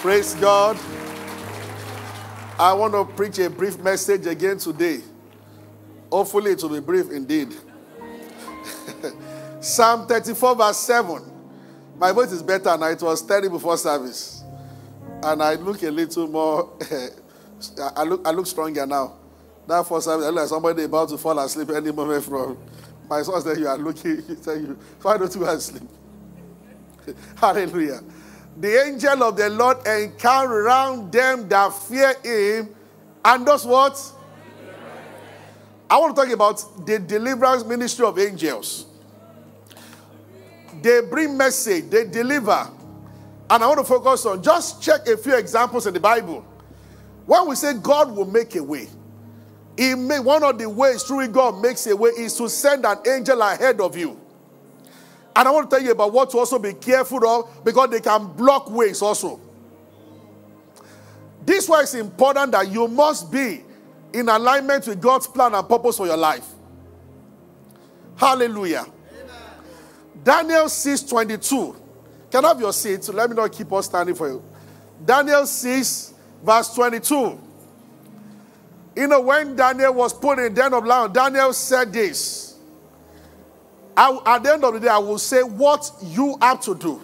Praise God. I want to preach a brief message again today. Hopefully, it will be brief indeed. Psalm 34, verse 7. My voice is better now. It was steady before service. And I look a little more, I, look, I look stronger now. That first service, I look like somebody about to fall asleep any moment from. My son said, You are looking, he said, you, Why don't you asleep? Hallelujah. The angel of the Lord encamp around them that fear him and does what? I want to talk about the deliverance ministry of angels. They bring message, they deliver. And I want to focus on just check a few examples in the Bible. When we say God will make a way, he may, one of the ways through God makes a way is to send an angel ahead of you. And I want to tell you about what to also be careful of because they can block ways also. This why it's important that you must be in alignment with God's plan and purpose for your life. Hallelujah. Amen. Daniel 6 22. Can I have your seat? So let me not keep us standing for you. Daniel 6, verse 22. You know, when Daniel was put in the den of lions, Daniel said this. I, at the end of the day, I will say what you have to do,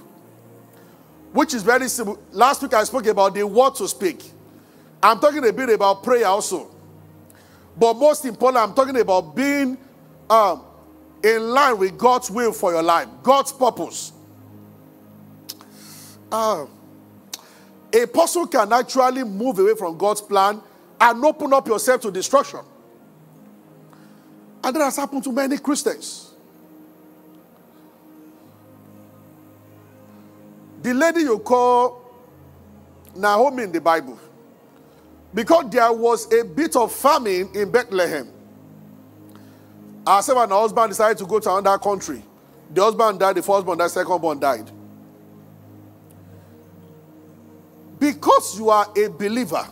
which is very simple. Last week I spoke about the word to speak. I'm talking a bit about prayer also. But most important, I'm talking about being um, in line with God's will for your life, God's purpose. Uh, a person can actually move away from God's plan and open up yourself to destruction. And that has happened to many Christians. The lady you call Naomi in the Bible, because there was a bit of famine in Bethlehem. Herself and husband decided to go to another country. The husband died, the first born died, second born died. Because you are a believer,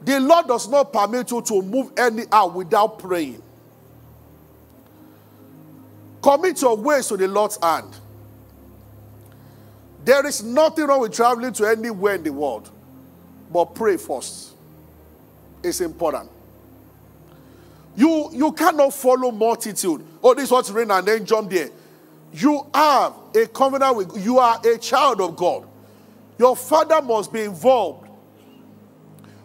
the Lord does not permit you to move anyhow without praying. Commit your ways to the Lord's hand. There is nothing wrong with traveling to anywhere in the world, but pray first. It's important. You, you cannot follow multitude. Oh, this what's rain and then jump there. You have a covenant with you are a child of God. Your father must be involved.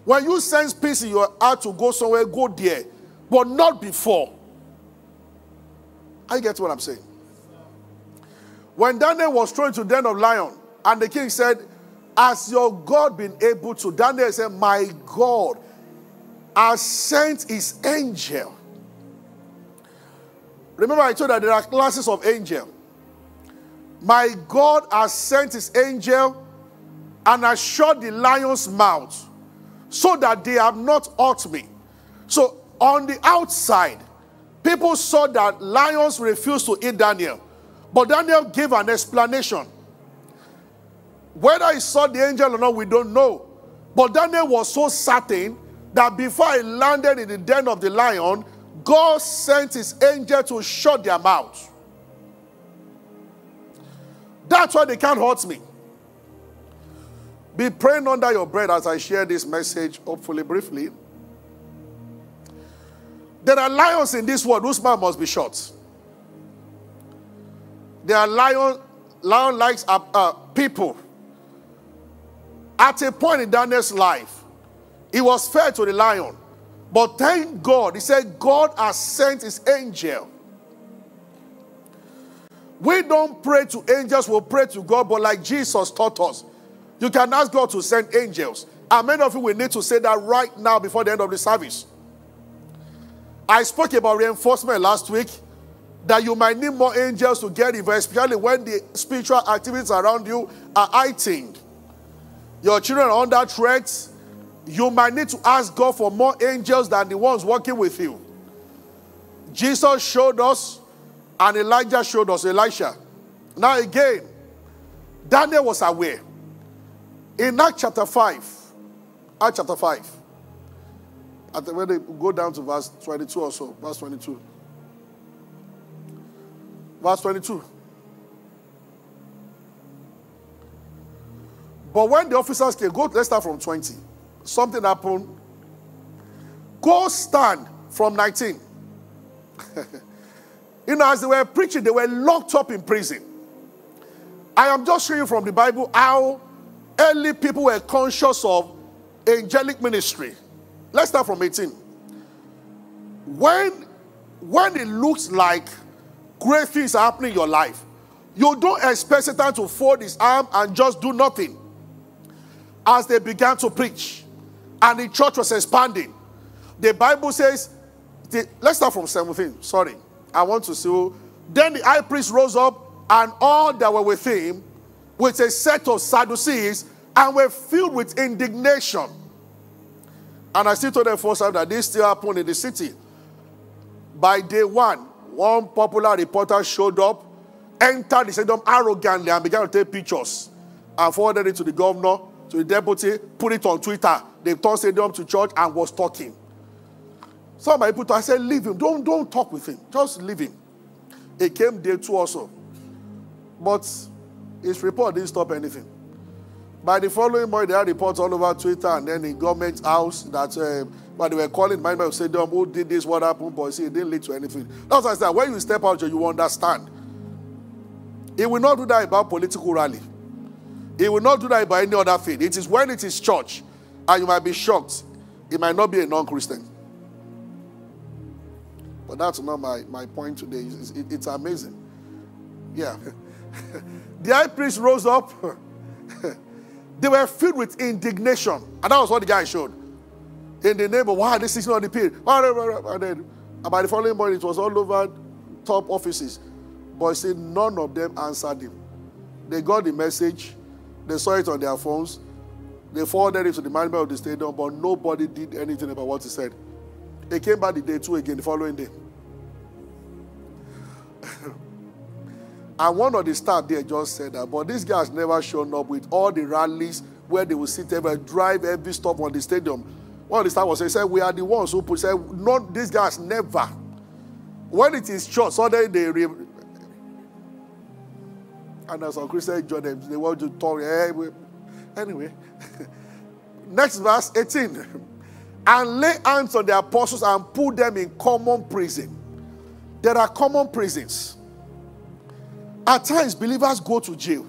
When you sense peace in your heart to go somewhere, go there, but not before. I get what I'm saying. When Daniel was thrown to the den of lion, and the king said, Has your God been able to? Daniel said, My God has sent his angel. Remember, I told you that there are classes of angel. My God has sent his angel and has shut the lion's mouth so that they have not hurt me. So, on the outside, people saw that lions refused to eat Daniel. But Daniel gave an explanation. Whether he saw the angel or not, we don't know. But Daniel was so certain that before he landed in the den of the lion, God sent his angel to shut their mouth. That's why they can't hurt me. Be praying under your breath as I share this message, hopefully briefly. There are lions in this world whose mouth must be shut. There are lion, lion likes uh, uh, people. At a point in Daniel's life, he was fair to the lion. But thank God, he said, God has sent his angel. We don't pray to angels, we pray to God, but like Jesus taught us, you can ask God to send angels. And many of you will need to say that right now before the end of the service. I spoke about reinforcement last week that you might need more angels to get involved, especially when the spiritual activities around you are heightened. Your children are under threat. You might need to ask God for more angels than the ones working with you. Jesus showed us, and Elijah showed us, Elisha. Now, again, Daniel was aware. In Acts chapter 5, Acts chapter 5, at the, when they go down to verse 22 or so, verse 22. Verse 22. But when the officers came, go, let's start from 20. Something happened. Go stand from 19. you know, as they were preaching, they were locked up in prison. I am just showing you from the Bible how early people were conscious of angelic ministry. Let's start from 18. When, when it looks like great things are happening in your life, you don't expect Satan to fold his arm and just do nothing. As they began to preach, and the church was expanding, the Bible says, the, let's start from 17. Sorry. I want to see. Then the high priest rose up, and all that were with him, with a set of Sadducees, and were filled with indignation. And I still told them first that this still happened in the city. By day one, one popular reporter showed up, entered the stadium arrogantly, and began to take pictures I forwarded it to the governor, to the deputy, put it on Twitter. They turned stadium to church and was talking. Some people, I said, leave him. Don't, don't talk with him. Just leave him. He came day two also. But his report didn't stop anything. By the following morning, there are reports all over Twitter and then in government house that uh, but they were calling my man said, who did this, what happened, but see, it didn't lead to anything. That's why I said, when you step out, you understand. He will not do that about political rally. He will not do that about any other thing. It is when it is church, and you might be shocked. It might not be a non-Christian. But that's not my, my point today. It's, it, it's amazing. Yeah. the high priest rose up. they were filled with indignation. And that was what the guy showed. In the of, wow, this is not the period. And then by the following morning, it was all over top offices. But see, none of them answered him. They got the message. They saw it on their phones. They forwarded it to the management of the stadium, but nobody did anything about what he said. He came back the day two again, the following day. and one of the staff there just said that, but this guy has never shown up with all the rallies where they will sit and drive every stop on the stadium. Of the staff was saying, said, we are the ones who put, said, this guy's never. When it is church, suddenly they, re- and as some Christian join them, they want to talk. Eh, anyway, next verse 18 and lay hands on the apostles and put them in common prison. There are common prisons. At times, believers go to jail.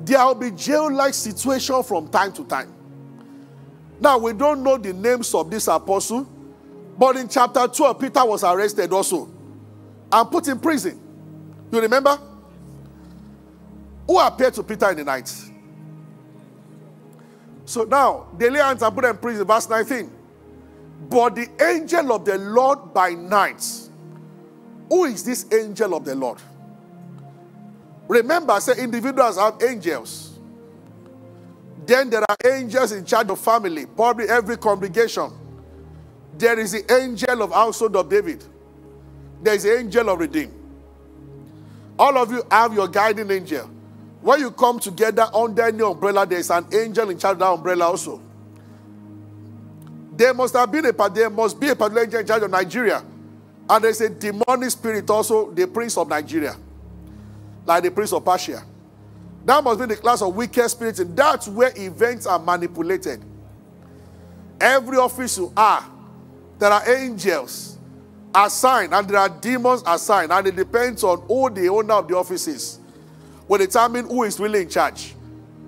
There will be jail like situation from time to time. Now, we don't know the names of this apostle, but in chapter 12, Peter was arrested also and put in prison. You remember? Who appeared to Peter in the night? So now, they lay hands and put them in prison, verse 19. But the angel of the Lord by night. Who is this angel of the Lord? Remember, I said individuals have angels. Then there are angels in charge of family, probably every congregation. There is the angel of household of David. There is the angel of redeem. All of you have your guiding angel. When you come together under any umbrella, there is an angel in charge of that umbrella also. There must have been a there must be a particular angel in charge of Nigeria. And there's a demonic spirit also, the prince of Nigeria. Like the prince of Persia. That must be the class of wicked spirits, and that's where events are manipulated. Every office you are, there are angels assigned, and there are demons assigned, and it depends on who the owner of the office is will determine who is really in charge.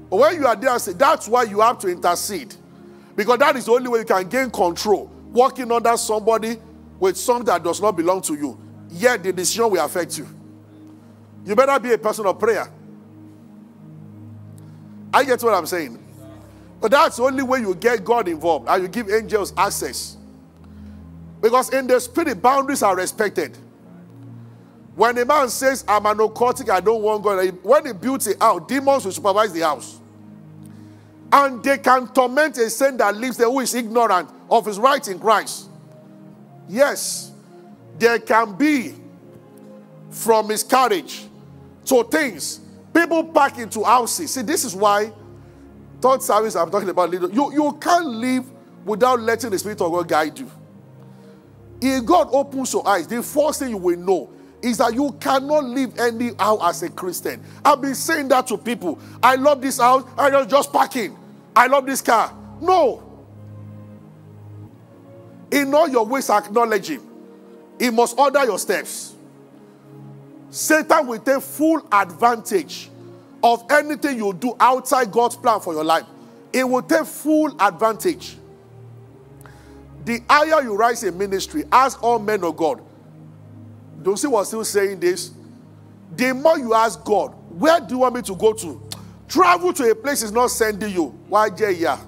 But when you are there, say that's why you have to intercede. Because that is the only way you can gain control. Working under somebody with something that does not belong to you. Yet the decision will affect you. You better be a person of prayer. I get what I'm saying. But that's the only way you get God involved and you give angels access. Because in the spirit, boundaries are respected. When a man says, I'm an occultic, I don't want God, when he builds it out, demons will supervise the house. And they can torment a saint that lives there who is ignorant of his right in Christ. Yes, there can be from miscarriage to things. People pack into houses. See, this is why third service I'm talking about. You, you can't live without letting the Spirit of God guide you. If God opens your eyes, the first thing you will know is that you cannot live anyhow as a Christian. I've been saying that to people. I love this house. I just just parking. I love this car. No. In all your ways, acknowledge him. He must order your steps. Satan will take full advantage of anything you do outside God's plan for your life. It will take full advantage. The higher you rise in ministry, ask all men of God. Don't see what's still saying this? The more you ask God, where do you want me to go to? Travel to a place is not sending you. Why, yeah?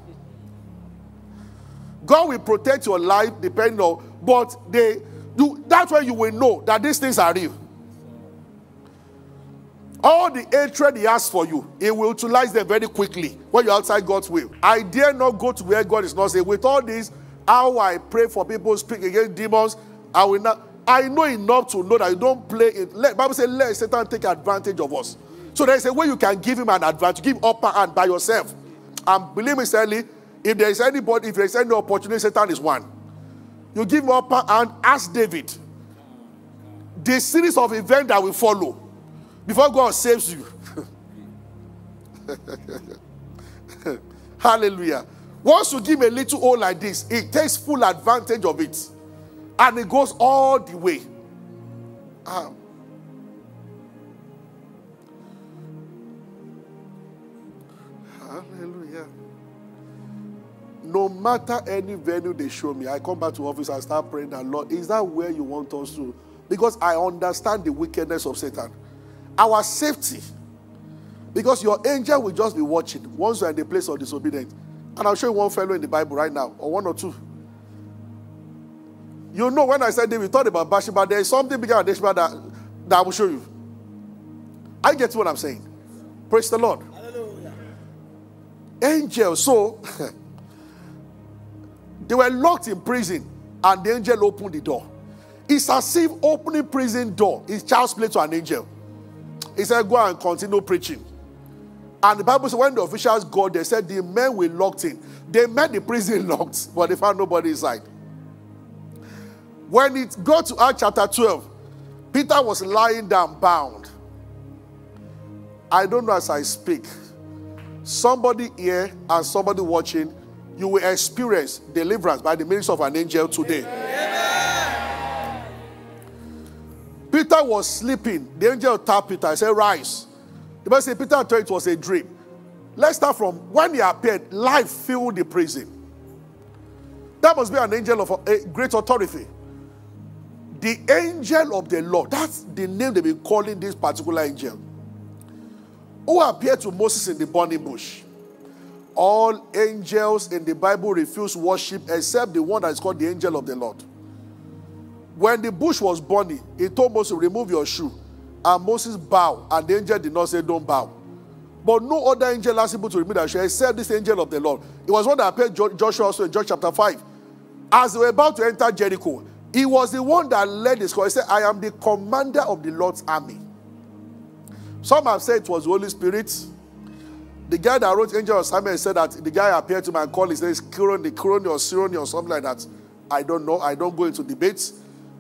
God will protect your life depending on, but they do that's why you will know that these things are real. All the hatred he has for you, he will utilize them very quickly when you're outside God's will. I dare not go to where God is not saying. With all this, how I pray for people speak against demons, I will not. I know enough to know that you don't play it. Let Bible says let Satan take advantage of us. So there's a way you can give him an advantage, give him upper hand by yourself. And believe me, certainly, if there is anybody, if there is any opportunity, Satan is one. You give him upper hand, ask David. The series of events that will follow before God saves you. Hallelujah. Once you give a little hole like this, it takes full advantage of it. And it goes all the way. Ah. Hallelujah. No matter any venue they show me, I come back to office and start praying that Lord, is that where you want us to? Because I understand the wickedness of Satan. Our safety. Because your angel will just be watching once you're in the place of disobedience. And I'll show you one fellow in the Bible right now, or one or two. You know, when I said David, we thought about Bathsheba, there is something bigger than Bathsheba that, that I will show you. I get what I'm saying. Praise the Lord. Hallelujah. Angels, so they were locked in prison, and the angel opened the door. It's as if opening prison door is child's play to an angel. He said, Go and continue preaching. And the Bible says, when the officials got there, said the men were locked in. They met the prison locked, but they found nobody inside. When it got to Acts chapter 12, Peter was lying down bound. I don't know as I speak. Somebody here and somebody watching, you will experience deliverance by the ministry of an angel today. Amen. Peter was sleeping. The angel tapped Peter. I said, Rise. The Bible says Peter thought it was a dream. Let's start from when he appeared, life filled the prison. That must be an angel of a great authority. The angel of the Lord. That's the name they've been calling this particular angel. Who appeared to Moses in the burning bush. All angels in the Bible refuse worship except the one that is called the angel of the Lord. When the bush was burning, he told Moses, Remove your shoe. And Moses bowed, and the angel did not say, Don't bow. But no other angel asked able to remove that shoe except this angel of the Lord. It was one that appeared to Joshua also in Joshua chapter 5. As they were about to enter Jericho, he was the one that led this call. He said, I am the commander of the Lord's army. Some have said it was the Holy Spirit. The guy that wrote Angel of Simon said that the guy appeared to me and called his name is Kiron, the or Sironi or something like that. I don't know. I don't go into debates.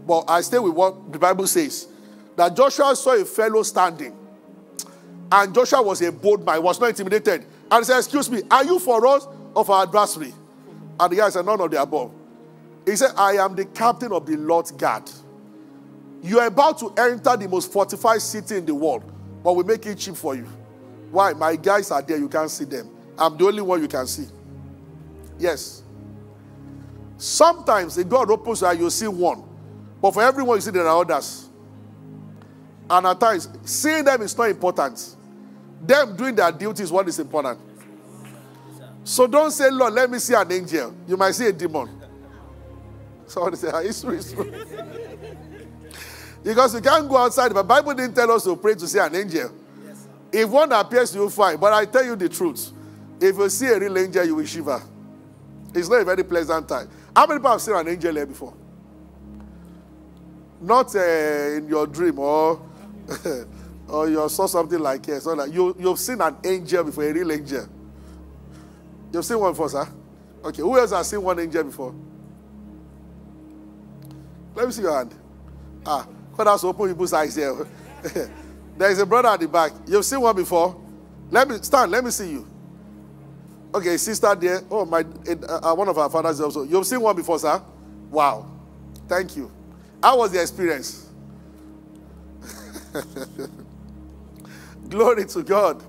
But I stay with what the Bible says. That Joshua saw a fellow standing. And Joshua was a bold man, he was not intimidated. And he said, Excuse me, are you for us or for our adversary? And the guy said, None of the above. He said, I am the captain of the Lord's guard. You are about to enter the most fortified city in the world, but we make it cheap for you. Why? My guys are there, you can't see them. I'm the only one you can see. Yes. Sometimes the God opens your you see one, but for everyone you see there are others. And at times, seeing them is not important. Them doing their duty is what is important. So don't say, Lord, let me see an angel. You might see a demon. Somebody say, ah, it's true, it's true. because you can't go outside. But Bible didn't tell us to pray to see an angel. If one appears you'll fine. But I tell you the truth. If you see a real angel, you will shiver. It's not a very pleasant time. How many people have seen an angel here before? Not uh, in your dream or, or you saw something like it. So like you, you've seen an angel before, a real angel. You've seen one before, sir? Okay, who else has seen one angel before? Let me see your hand. Ah, God has to open people's eyes here. there is a brother at the back. You've seen one before? Let me stand. Let me see you. Okay, sister there. Oh, my, uh, uh, one of our fathers also. You've seen one before, sir? Wow. Thank you. How was the experience? Glory to God.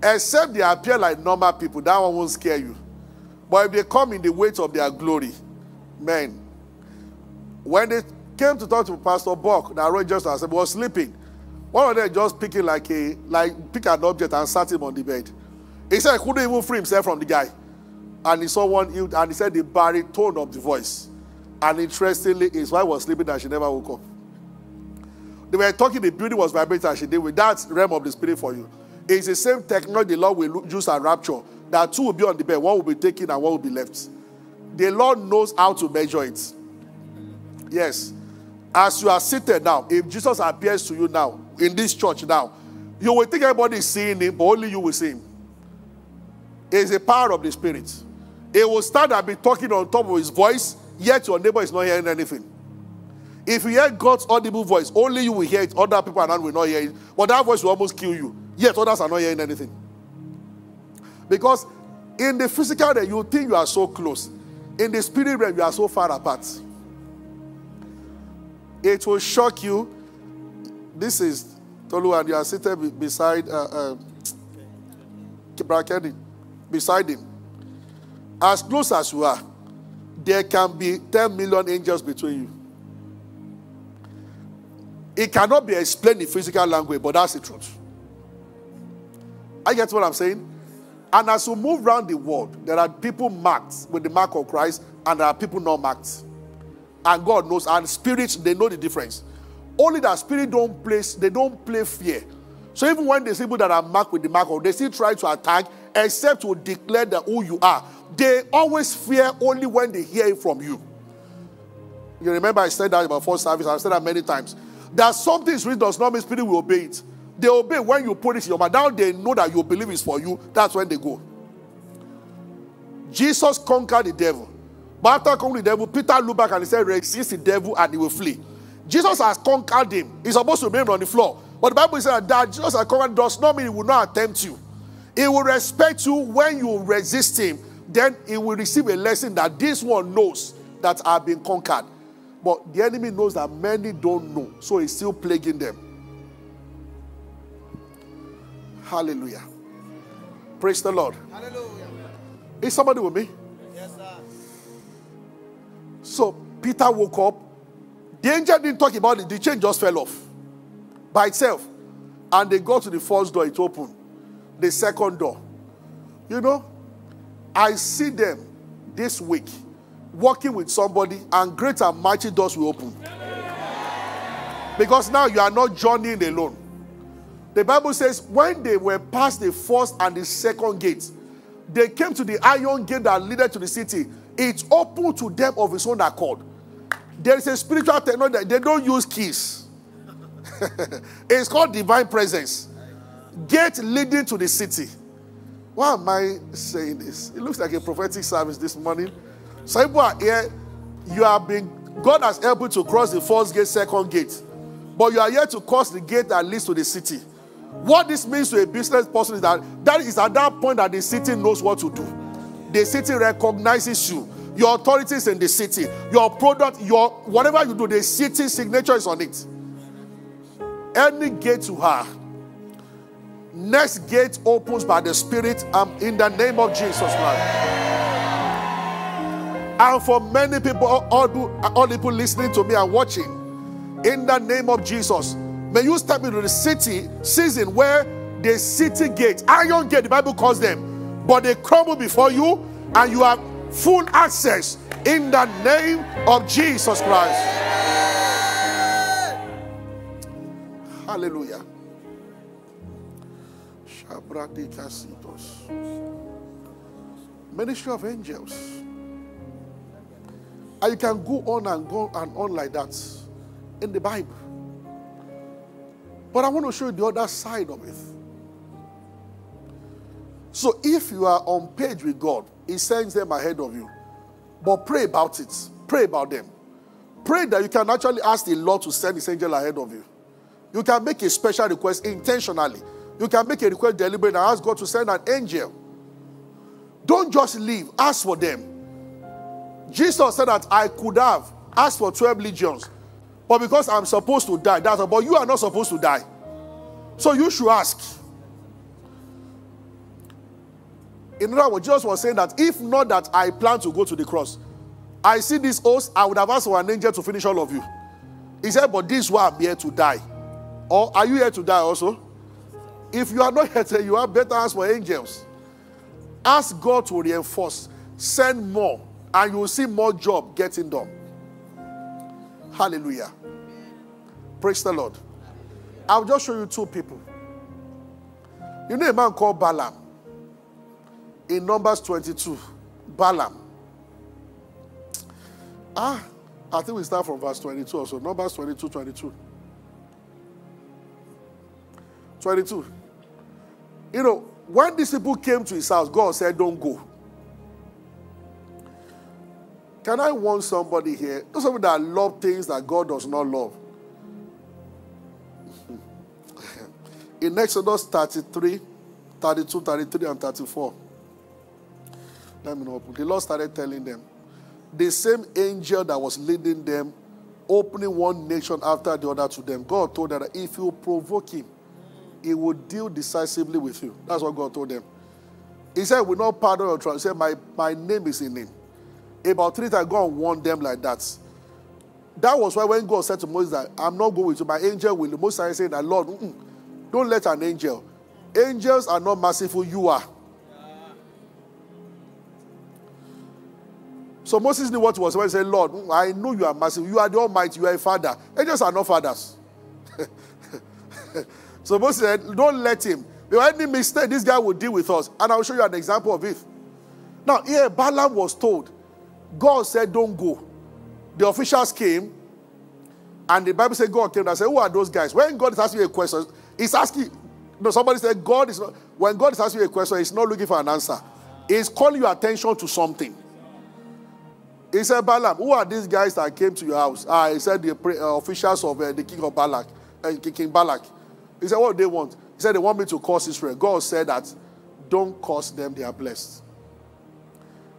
Except they appear like normal people, that one won't scare you. But if they come in the weight of their glory, man. When they came to talk to Pastor Buck, the wrote just as was sleeping. One of them just picking like a like pick an object and sat him on the bed. He said he couldn't even free himself from the guy. And he saw one and he said the baritone of the voice. And interestingly, his wife was sleeping and she never woke up. They were talking, the building was vibrating and she did with that realm of the spirit for you. It's the same technology the Lord will use at rapture. That two will be on the bed, one will be taken and one will be left. The Lord knows how to measure it. Yes. As you are seated now, if Jesus appears to you now, in this church now, you will think everybody is seeing him, but only you will see him. It's a power of the Spirit. It will start and be talking on top of his voice, yet your neighbor is not hearing anything. If you hear God's audible voice, only you will hear it, other people around will not hear it. But that voice will almost kill you, yet others are not hearing anything. Because in the physical realm, you think you are so close. In the spirit realm, you are so far apart. It will shock you. This is Tolu, and you are seated beside uh, uh, beside him. As close as you are, there can be 10 million angels between you. It cannot be explained in physical language, but that's the truth. I get what I'm saying? And as you move around the world, there are people marked with the mark of Christ, and there are people not marked. And God knows, and spirits, they know the difference. Only that spirit don't place, they don't play fear. So even when they see people that are marked with the mark of, they still try to attack, except to declare that who you are. They always fear only when they hear it from you. You remember I said that about first service, I've said that many times. That something spirit does not mean spirit will obey it. They obey when you put it in your mouth. Now they know that you believe is for you. That's when they go. Jesus conquered the devil. But after conquering the devil, Peter looked back and he said, Resist the devil and he will flee. Jesus has conquered him. He's supposed to remain on the floor. But the Bible says that Jesus has conquered does not mean he will not attempt you. He will respect you when you resist him. Then he will receive a lesson that this one knows that I've been conquered. But the enemy knows that many don't know. So he's still plaguing them. Hallelujah. Praise the Lord. Hallelujah. Is somebody with me? Yes, sir. So Peter woke up. The angel didn't talk about it, the chain just fell off by itself. And they go to the first door, it opened. The second door. You know, I see them this week working with somebody, and great and mighty doors will open. Because now you are not journeying alone. The Bible says when they were past the first and the second gate, they came to the iron gate that led to the city. It opened to them of its own accord. There is a spiritual technology. They don't use keys. it's called divine presence. Gate leading to the city. Why am I saying this? It looks like a prophetic service this morning. Some people are here. You have been, God has helped you to cross the first gate, second gate. But you are here to cross the gate that leads to the city. What this means to a business person is that that is at that point that the city knows what to do. The city recognizes you. Your authority is in the city. Your product, your whatever you do, the city signature is on it. Any gate you have, next gate opens by the Spirit um, in the name of Jesus Christ. And for many people, all, all people listening to me and watching, in the name of Jesus, May you step into the city season where the city gate, iron gate, the Bible calls them, but they crumble before you and you have full access in the name of Jesus Christ. Hallelujah. Ministry of angels. And you can go on and go and on like that in the Bible. But I want to show you the other side of it. So if you are on page with God, He sends them ahead of you. But pray about it. Pray about them. pray that you can actually ask the Lord to send his angel ahead of you. You can make a special request intentionally. You can make a request deliberately and ask God to send an angel. Don't just leave, ask for them. Jesus said that I could have asked for 12 legions, but because I'm supposed to die, that's. But you are not supposed to die. So you should ask. In other words, Jesus was saying that if not that I plan to go to the cross, I see this host, I would have asked for an angel to finish all of you. He said, But this is why I'm here to die. Or are you here to die also? If you are not to, you have better ask for angels. Ask God to reinforce, send more, and you will see more job getting done. Hallelujah. Praise the Lord. I'll just show you two people. You know a man called Balaam in Numbers 22. Balaam. Ah, I think we start from verse 22 also. Numbers 22, 22. 22. You know, when these people came to his house, God said, Don't go. Can I warn somebody here? Those of you that love things that God does not love. In Exodus 33, 32, 33, and 34. Let me know. The Lord started telling them. The same angel that was leading them, opening one nation after the other to them. God told them that if you provoke him, he will deal decisively with you. That's what God told them. He said, We will not pardon your trust. He said, my, my name is in him. About three times, God warned them like that. That was why when God said to Moses that I'm not going to my angel will. Moses said that Lord, don't let an angel. Angels are not merciful, you are. So Moses knew what was when he said, Lord, mm, I know you are merciful. You are the Almighty. You are a father. Angels are not fathers. so Moses said, Don't let him. If any mistake, this guy will deal with us. And I'll show you an example of it. Now, here, Balaam was told, God said, Don't go. The officials came, and the Bible said God came and said, Who are those guys? When God is asking you a question, He's asking, no, somebody said, God is not, when God is asking you a question, He's not looking for an answer. He's calling your attention to something. He said, Balaam, who are these guys that came to your house? Ah, he said, the uh, officials of uh, the king of Balak, uh, King Balak. He said, what do they want? He said, they want me to curse Israel. God said that, don't curse them, they are blessed.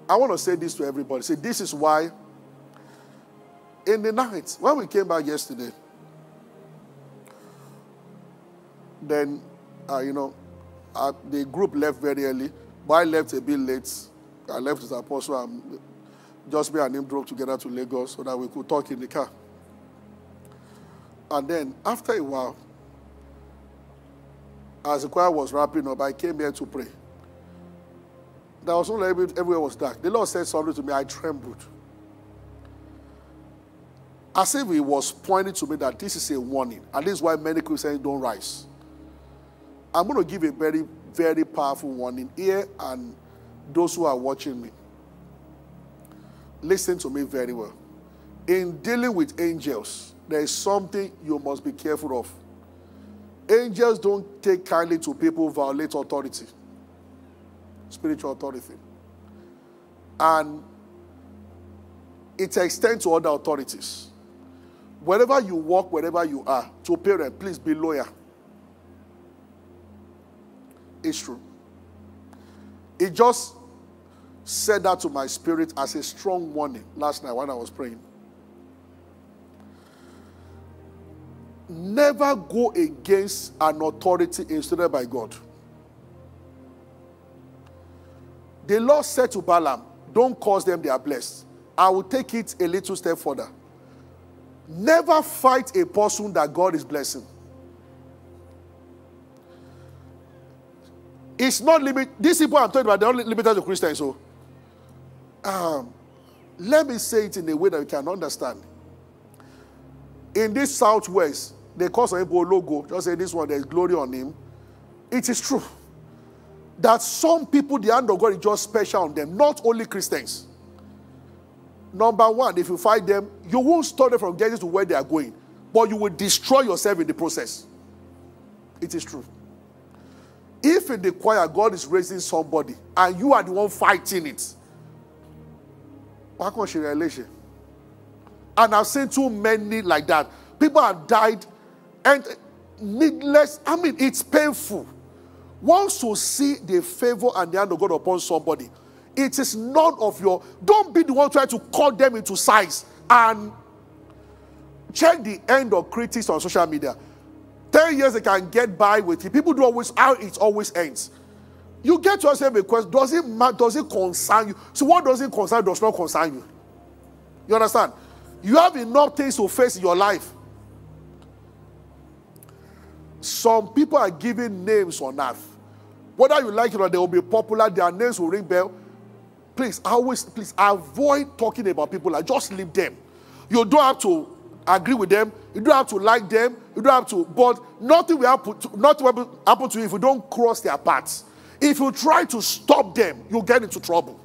I want to say this to everybody. Say, this is why in the night, when we came back yesterday, then, uh, you know, uh, the group left very early, but I left a bit late. I left with Apostle and just me and him drove together to Lagos so that we could talk in the car. And then after a while, as the choir was wrapping up, I came here to pray. There was only everywhere was dark. The Lord said something to me, I trembled. As if He was pointing to me that this is a warning, and this is why many Christians don't rise. I'm going to give a very, very powerful warning here and those who are watching me. Listen to me very well. In dealing with angels, there is something you must be careful of. Angels don't take kindly to people who violate authority, spiritual authority. And it extends to other authorities. Wherever you walk, wherever you are, to parent, please be loyal. It's true. It just said that to my spirit as a strong warning last night when I was praying. Never go against an authority instituted by God. The Lord said to Balaam, Don't cause them, they are blessed. I will take it a little step further. Never fight a person that God is blessing. It's not limited. These people I'm talking about, they're not limited to Christians. So, um, let me say it in a way that you can understand. In this southwest, they call some people logo. Just say this one, there's glory on him. It is true that some people, the hand of God is just special on them, not only Christians. Number one, if you fight them, you won't stop them from getting to where they are going, but you will destroy yourself in the process. It is true. If in the choir God is raising somebody and you are the one fighting it? And I've seen too many like that. People have died and needless. I mean, it's painful. Once you see the favor and the hand of God upon somebody, it is none of your. Don't be the one trying to cut them into size and check the end of critics on social media. 10 years they can get by with it. People do always how it always ends. You get yourself a question, does it matter, does it concern you? So what does it concern does not concern you. You understand? You have enough things to face in your life. Some people are giving names on earth. Whether you like it or they will be popular, their names will ring bell. Please, always, please avoid talking about people. Like just leave them. You don't have to agree with them. You don't have to like them. You don't have to. But nothing will happen. To, nothing will happen to you if you don't cross their paths. If you try to stop them, you'll get into trouble.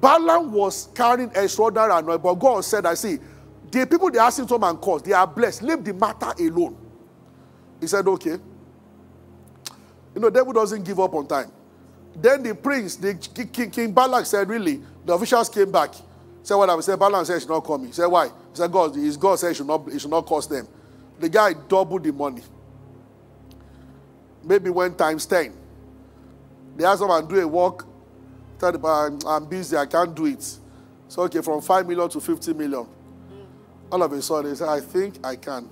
Balaam was carrying extraordinary anointing, but God said, I see, the people they are come and cause, they are blessed. Leave the matter alone. He said, okay. You know, devil doesn't give up on time. Then the prince, the King, King Balak said, really, the officials came back. Said what I said, Balak said should not come. He said, why? He said, God, his God said should not, he should not cost them. The guy doubled the money. Maybe when times 10. They asked him and do a work. Tell the I'm busy, I can't do it. So, okay, from 5 million to 50 million. All of a sudden, he said, I think I can.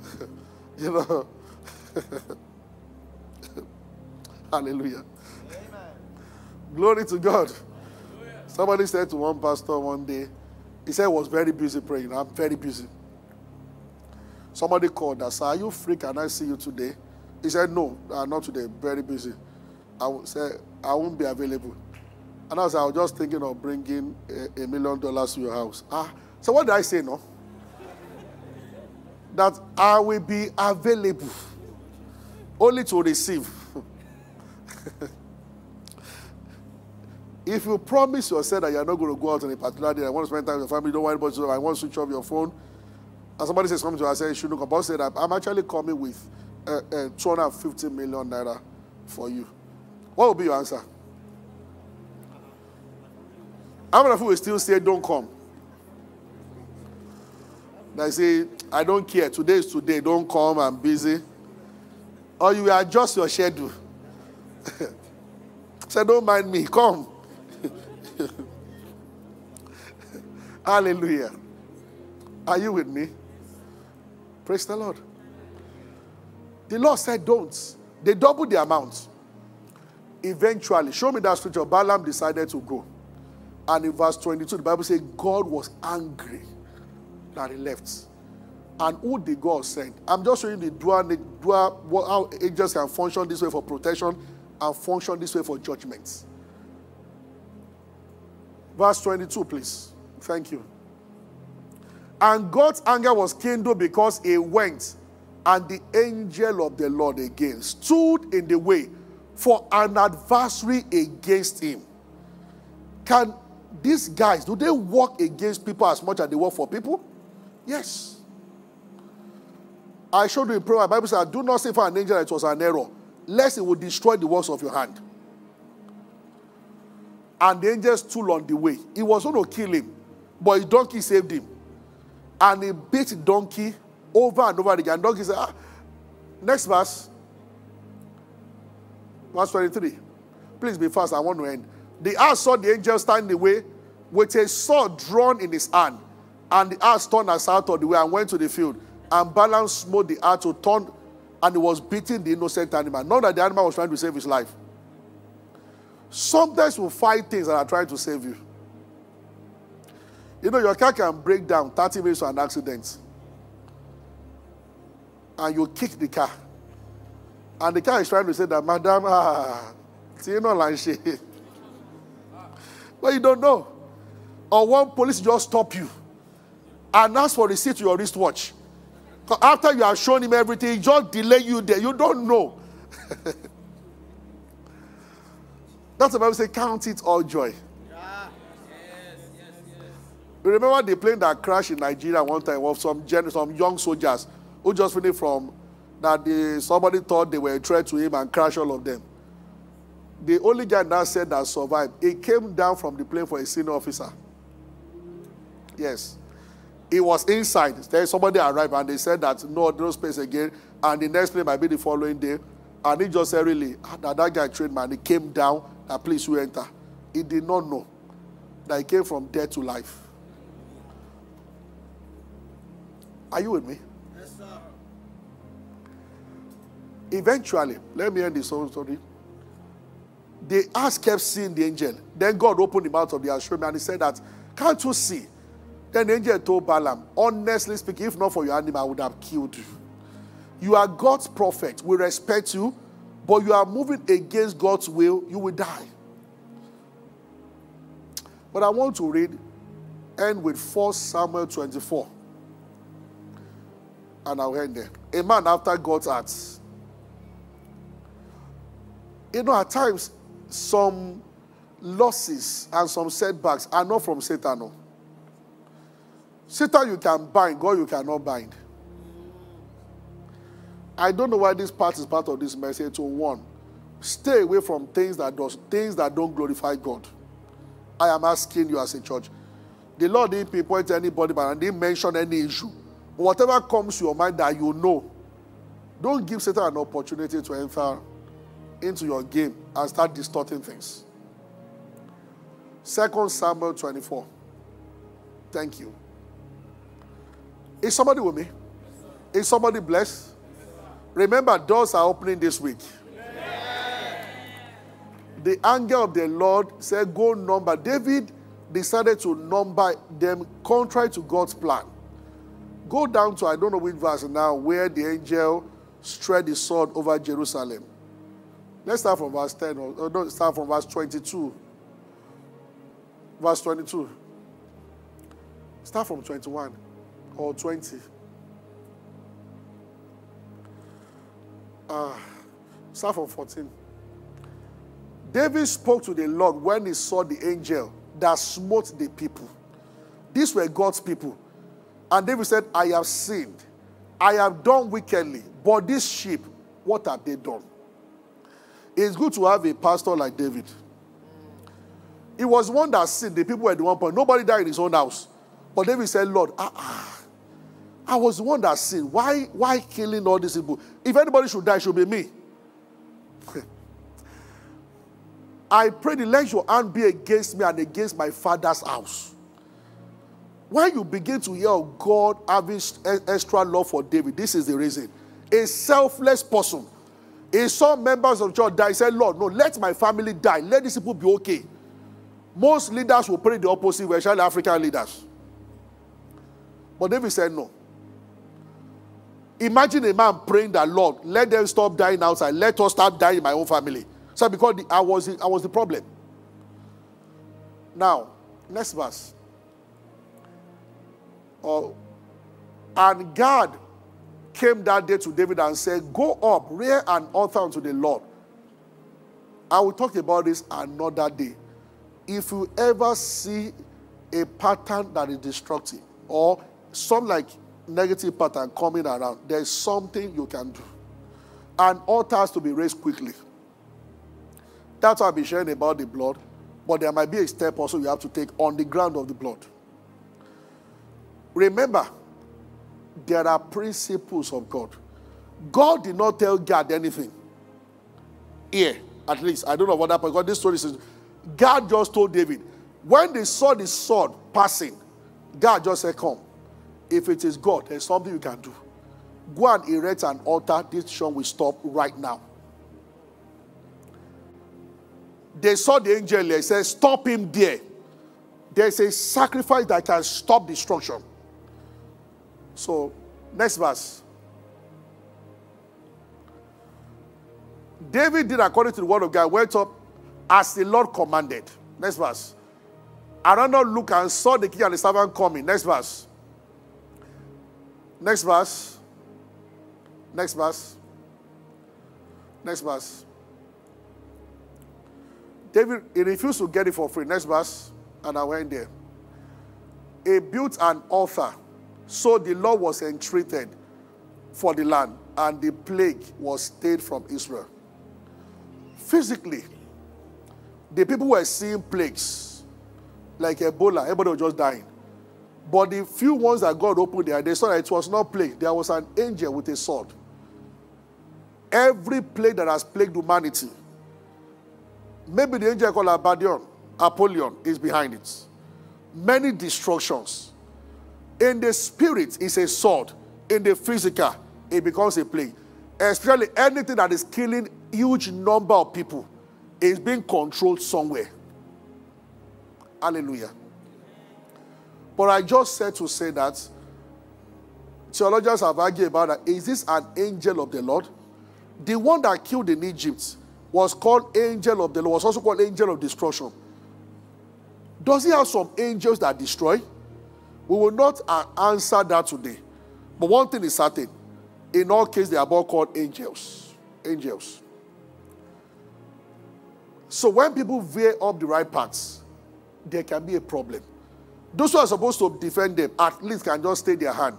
you know. Hallelujah. Amen. Glory to God. Somebody said to one pastor one day, he said he was very busy praying. I'm very busy. Somebody called us, Are you free? Can I see you today? He said, No, uh, not today. Very busy. I said, I won't be available. And I was, I was just thinking of bringing a, a million dollars to your house. Ah, so what did I say? No, that I will be available only to receive. if you promise yourself that you're not going to go out on a particular day, I want to spend time with your family, don't worry about it, I want to switch off your phone. And somebody says something to us, I say, you shouldn't come. I said, I'm actually coming with uh, uh, 250 million naira for you. What will be your answer? How many of you will still say, don't come? They say, I don't care. Today is today. Don't come. I'm busy. Or you adjust your schedule. say, don't mind me. Come. Hallelujah. Are you with me? Praise the Lord. The Lord said, don't. They doubled the amount. Eventually, show me that scripture. Balaam decided to go. And in verse 22, the Bible says God was angry that he left. And who did God send? I'm just showing the dual, the dual how angels can function this way for protection and function this way for judgment. Verse 22, please. Thank you. And God's anger was kindled because he went, and the angel of the Lord again stood in the way for an adversary against him. Can these guys, do they work against people as much as they work for people? Yes. I showed you in prayer, Bible says, do not say for an angel that it was an error, lest it would destroy the works of your hand. And the angel stood on the way. He was going to kill him, but his donkey saved him. And he beat the donkey over and over again. Donkey said, ah. Next verse. Verse 23. Please be fast, I want to end. The ass saw the angel stand in the way with a sword drawn in his hand. And the ass turned aside of the way and went to the field. And Balaam smote the ass to turn, and he was beating the innocent animal. Not that the animal was trying to save his life. Sometimes you fight things that are trying to save you. You know, your car can break down 30 minutes to an accident. And you kick the car. And the car is trying to say that, Madam, ah, see, you know, like she. But you don't know. Or one police just stop you and ask for receipt to your wristwatch. After you have shown him everything, he just delay you there. You don't know. That's the Bible say, count it all joy. You remember the plane that crashed in Nigeria one time of some gen- some young soldiers who just finished from that somebody thought they were a threat to him and crashed all of them. The only guy that said that survived, he came down from the plane for a senior officer. Yes. He was inside. Then somebody arrived and they said that no, no space again. And the next plane might be the following day. And he just said, really, ah, that, that guy trained man. He came down, that please you enter. He did not know that he came from death to life. Are you with me? Yes, sir. Eventually, let me end this whole story. The ass kept seeing the angel. Then God opened the mouth of the ashram and he said that, can't you see? Then the angel told Balaam, honestly speaking, if not for your animal, I would have killed you. You are God's prophet. We respect you, but you are moving against God's will, you will die. But I want to read, end with 1 Samuel 24. And I'll end there. A man after God's heart. You know, at times, some losses and some setbacks are not from Satan. No. Satan you can bind, God you cannot bind. I don't know why this part is part of this message. To one, stay away from things that does things that don't glorify God. I am asking you as a church. The Lord didn't pinpoint anybody, but I didn't mention any issue. Whatever comes to your mind that you know, don't give Satan an opportunity to enter into your game and start distorting things. Second Samuel 24. Thank you. Is somebody with me? Is somebody blessed? Remember, doors are opening this week. The angel of the Lord said, Go number. David decided to number them contrary to God's plan. Go down to, I don't know which verse now, where the angel spread his sword over Jerusalem. Let's start from verse 10, or, or don't start from verse 22. Verse 22. Start from 21 or 20. Uh, start from 14. David spoke to the Lord when he saw the angel that smote the people. These were God's people. And David said, I have sinned. I have done wickedly. But these sheep, what have they done? It's good to have a pastor like David. He was one that sinned. The people were the one point. Nobody died in his own house. But David said, Lord, ah, ah, I was the one that sinned. Why, why killing all these people? If anybody should die, it should be me. I pray the let your hand be against me and against my father's house. When you begin to hear of God having extra love for David, this is the reason. A selfless person. He saw members of church die. He said, Lord, no, let my family die. Let these people be okay. Most leaders will pray the opposite, especially African leaders. But David said, no. Imagine a man praying that, Lord, let them stop dying outside. Let us start dying in my own family. So because the, I, was, I was the problem. Now, next verse. Oh, and God came that day to David and said, Go up, rear an altar unto the Lord. I will talk about this another day. If you ever see a pattern that is destructive or some like negative pattern coming around, there's something you can do. And altar has to be raised quickly. That's why I'll be sharing about the blood. But there might be a step also you have to take on the ground of the blood. Remember, there are principles of God. God did not tell God anything. Here, at least. I don't know what happened. God, this story says God just told David, when they saw the sword passing, God just said, Come. If it is God, there's something you can do. Go and erect an altar. This show will stop right now. They saw the angel They said, Stop him there. There's a sacrifice that can stop destruction. So, next verse. David did according to the word of God, went up as the Lord commanded. Next verse. Araunah looked and saw the king and the servant coming. Next verse. Next verse. Next verse. Next verse. David, he refused to get it for free. Next verse. And I went there. He built an altar. So the Lord was entreated for the land, and the plague was stayed from Israel. Physically, the people were seeing plagues like Ebola. Everybody was just dying. But the few ones that God opened there, they saw that it was not plague. There was an angel with a sword. Every plague that has plagued humanity, maybe the angel called Abaddon, Apollyon, is behind it. Many destructions. In the spirit, it's a sword. In the physical, it becomes a plague. Especially anything that is killing huge number of people is being controlled somewhere. Hallelujah. But I just said to say that theologians have argued about that. Is this an angel of the Lord? The one that killed in Egypt was called angel of the Lord, was also called angel of destruction. Does he have some angels that destroy? We will not uh, answer that today. But one thing is certain. In all cases, they are both called angels. Angels. So when people veer up the right paths, there can be a problem. Those who are supposed to defend them at least can just stay their hand.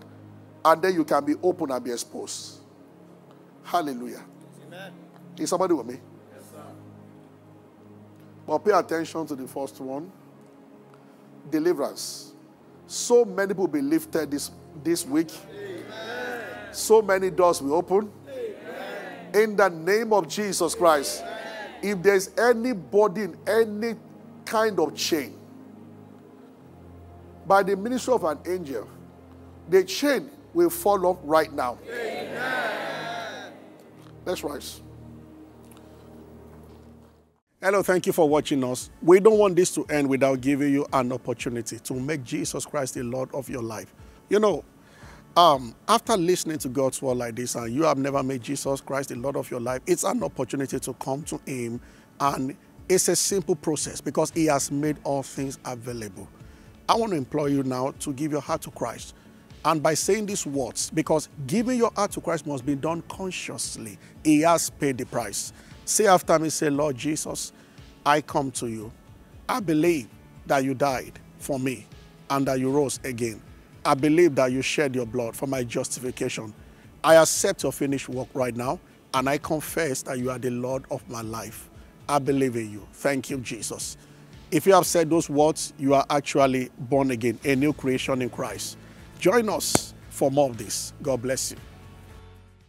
And then you can be open and be exposed. Hallelujah. Amen. Is somebody with me? Yes, sir. But pay attention to the first one. Deliverance. So many people will be lifted this, this week. Amen. So many doors will open. Amen. In the name of Jesus Christ. If there's anybody in any kind of chain, by the ministry of an angel, the chain will fall off right now. Amen. Let's rise. Hello, thank you for watching us. We don't want this to end without giving you an opportunity to make Jesus Christ the Lord of your life. You know, um, after listening to God's word like this and you have never made Jesus Christ the Lord of your life, it's an opportunity to come to Him and it's a simple process because He has made all things available. I want to implore you now to give your heart to Christ. And by saying these words, because giving your heart to Christ must be done consciously, He has paid the price. Say after me, say, Lord Jesus, I come to you. I believe that you died for me and that you rose again. I believe that you shed your blood for my justification. I accept your finished work right now, and I confess that you are the Lord of my life. I believe in you. Thank you, Jesus. If you have said those words, you are actually born again, a new creation in Christ. Join us for more of this. God bless you.